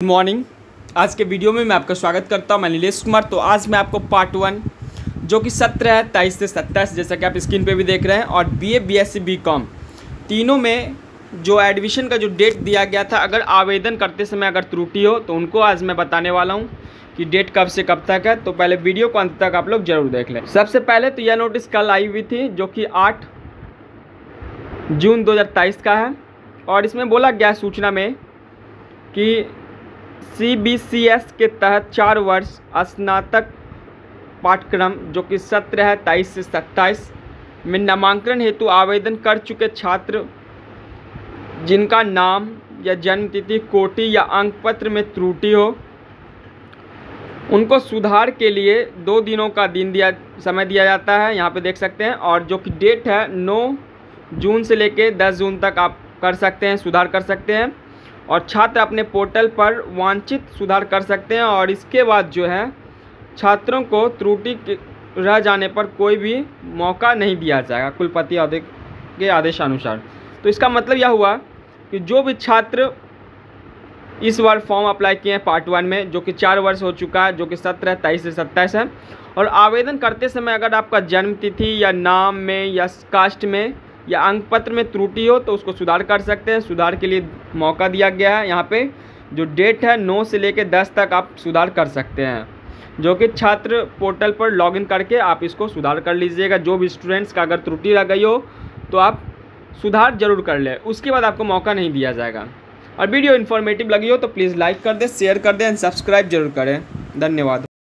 Good morning आज के video में मैं आपका स्वागत करता हूँ, मैं नीलेश कुमार। तो आज मैं आपको पार्ट वन जो कि सत्र है, तेईस से सत्ताईस, जैसा कि आप स्क्रीन पे भी देख रहे हैं, और B A B S C B com तीनों में जो एडमिशन का जो डेट दिया गया था, अगर आवेदन करते समय अगर त्रुटि हो तो उनको आज मैं बताने वाला हूँ कि डेट कब से कब तक है। तो पहले वीडियो को अंत तक आप लोग ज़रूर देख लें। सबसे पहले तो यह नोटिस कल आई हुई थी, जो कि आठ जून 2023 का है, और इसमें बोला गया सूचना में कि सी बी सी एस के तहत चार वर्ष स्नातक पाठ्यक्रम, जो कि सत्र है तेईस से सत्ताईस, में नामांकन हेतु आवेदन कर चुके छात्र, जिनका नाम या जन्म तिथि कोटि या अंक पत्र में त्रुटि हो, उनको सुधार के लिए दो दिनों का दिन दिया, समय दिया जाता है, यहाँ पे देख सकते हैं, और जो कि डेट है नौ जून से लेके दस जून तक आप कर सकते हैं, सुधार कर सकते हैं। और छात्र अपने पोर्टल पर वांछित सुधार कर सकते हैं और इसके बाद जो है, छात्रों को त्रुटि रह जाने पर कोई भी मौका नहीं दिया जाएगा, कुलपति आदेश के आदेशानुसार। तो इसका मतलब यह हुआ कि जो भी छात्र इस बार फॉर्म अप्लाई किए हैं पार्ट वन में, जो कि चार वर्ष हो चुका है, जो कि सत्रह, तेईस से सत्ताईस है, और आवेदन करते समय अगर आपका जन्म तिथि या नाम में या कास्ट में या अंक पत्र में त्रुटि हो तो उसको सुधार कर सकते हैं। सुधार के लिए मौका दिया गया है। यहाँ पे जो डेट है, नौ से लेकर दस तक आप सुधार कर सकते हैं। जो कि छात्र पोर्टल पर लॉगिन करके आप इसको सुधार कर लीजिएगा। जो भी स्टूडेंट्स का अगर त्रुटि रह गई हो तो आप सुधार ज़रूर कर लें। उसके बाद आपको मौका नहीं दिया जाएगा। और वीडियो इन्फॉर्मेटिव लगी हो तो प्लीज़ लाइक कर दें शेयर कर दें एंड सब्सक्राइब ज़रूर करें। धन्यवाद।